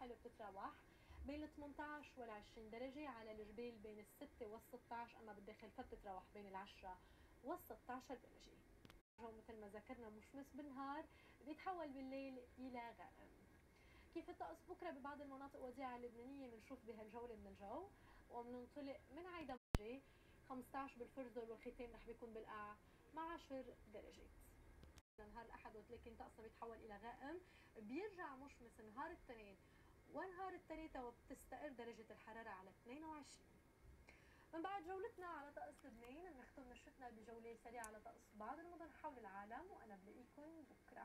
الساحل بتتراوح بين ال 18 وال 20 درجة على الجبال بين ال 6 وال 16 أما بالداخل فبتتراوح بين ال 10 وال 16 درجة. الجو مثل ما ذكرنا مشمس بالنهار بيتحول بالليل إلى غائم كيف الطقس بكرة؟ ببعض المناطق وديعة اللبنانية بنشوف بهالجولة من الجو وبننطلق من عيدا 15 بالفرزر والختام رح بيكون بالقاع مع 10 درجات نهار الاحد ولكن طقسنا بيتحول إلى غائم بيرجع مشمس نهار الاثنين ونهار الثلاثاء وبتستقر درجة الحرارة على 22 من بعد جولتنا على طقس لبنان بنختم نشرتنا بجولة سريعة على طقس بعض المدن حول العالم وأنا بلاقيكم بكرة.